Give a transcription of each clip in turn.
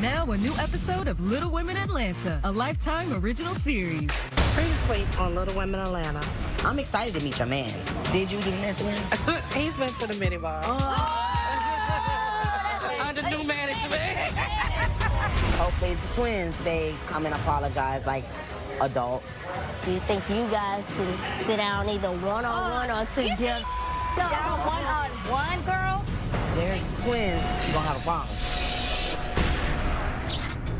And now a new episode of Little Women Atlanta, a Lifetime original series. Previously on Little Women Atlanta. I'm excited to meet your man. Did you do the next one? He's been to the mini bar. Oh. Under new management. Hopefully the twins, they come and apologize like adults. Do you think you guys can sit down either one-on-one or oh, together? Down one on one, girl? There's the twins. You're gonna have a problem.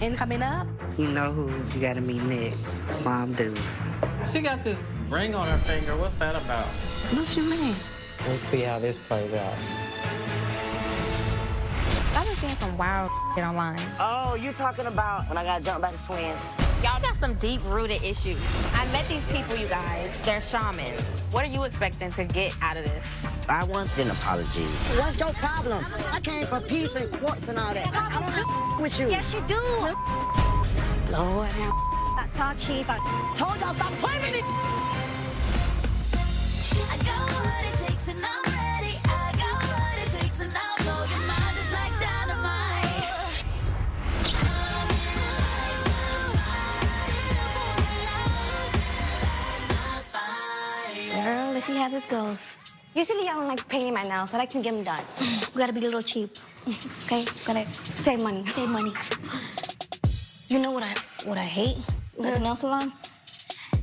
And coming up, You know who you gotta meet next. Mom Deuce. She got this ring on her finger. What's that about? What you mean? We'll see how this plays out. I've been seeing some wild shit online. Oh, you talking about when I got jumped by the twins? Y'all got some deep-rooted issues. I met these people, you guys. They're shamans. What are you expecting to get out of this? I want an apology. What's your problem? I came for peace and courts and all that. I don't have with you. yes, you do. Lord have Not talk cheap. I told y'all stop playing with me. Let's see how this goes. Usually I don't like painting my nails. I like to get them done. we gotta be a little cheap. Okay? Gotta save money. Save money. You know what I what I hate? At the nail salon?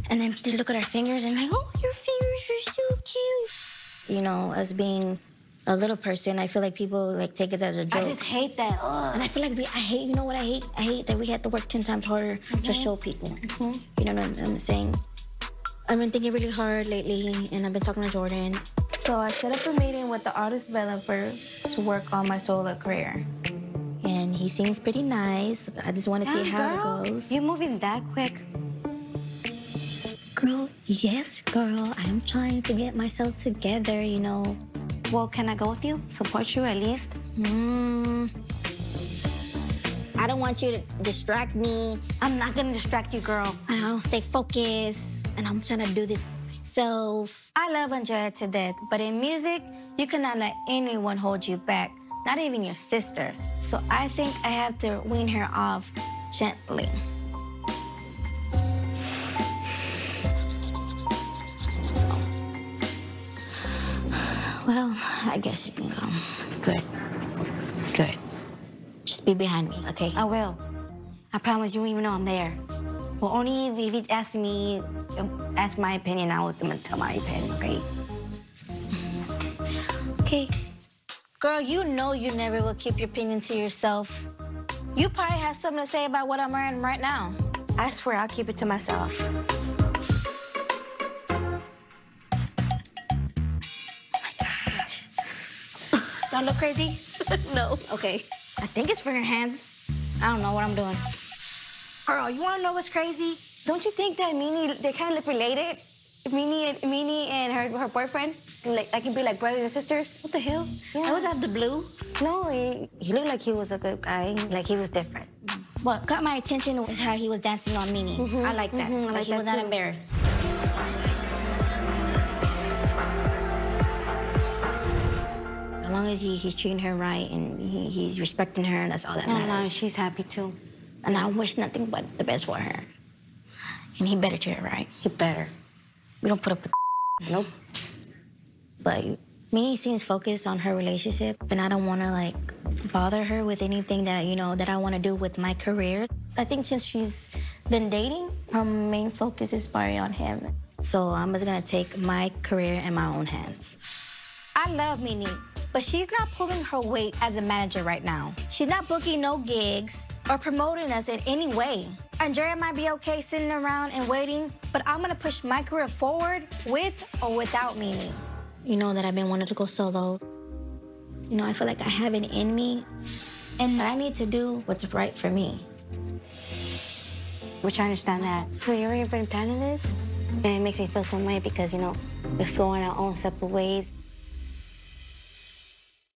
And then they look at our fingers and like, oh, your fingers are so cute. You know, us being a little person, I feel like people like take us as a joke. I just hate that. Ugh. And I feel like we, I hate, you know what I hate? I hate that we had to work 10 times harder to mm-hmm. show people. Mm-hmm. You know what I'm, I'm saying? I've been thinking really hard lately, and I've been talking to Jordan. So I set up a meeting with the artist developer to work on my solo career. And he seems pretty nice. I just want to see how it goes. You're moving that quick? Girl, yes, girl. I'm trying to get myself together, you know. Well, can I go with you? Support you at least? Mm, I don't want you to distract me. I'm not gonna distract you, girl. I don't stay focused, and I'm trying to do this myself. I love Andrea to death, but in music, you cannot let anyone hold you back, not even your sister. So I think I have to wean her off gently. Well, I guess you can go. Good. Good. Be behind me, okay? I will. I promise you won't even know I'm there. Well, only if, he asks me, um, ask my opinion, I will tell my opinion, okay? Okay. Girl, you know you never will keep your opinion to yourself. You probably have something to say about what I'm wearing right now. I swear I'll keep it to myself. Don't look crazy? no. Okay. I think it's for your hands. I don't know what I'm doing. Girl, you wanna know what's crazy? Don't you think that Mimi, they kind of look related? Mimi and, Mimi and her, her boyfriend, like, I can be like brothers and sisters. What the hell? Yeah. I was out the blue. No, he, he looked like he was a good guy, like he was different. What caught my attention was how he was dancing on Mimi. I like that. mhm, I like like he that was not embarrassed. As long as he, he's treating her right and he, he's respecting her, and that's all that oh, No, matters. no, she's happy too. And I wish nothing but the best for her. And he better treat her right. He better. We don't put up with Nope. but me seems focused on her relationship and I don't want to like bother her with anything that you know that I want to do with my career. I think since she's been dating, her main focus is probably on him. So I'm just gonna take my career in my own hands. I love Mimi, but she's not pulling her weight as a manager right now. She's not booking no gigs Or promoting us in any way. Andrea might be okay sitting around and waiting, but I'm gonna push my career forward with or without Mimi. You know that I've been wanting to go solo. You know, I feel like I have it in me, and I need to do what's right for me. Which I understand that. So you're already been planning this? And it makes me feel some way because, you know, we're going our own separate ways.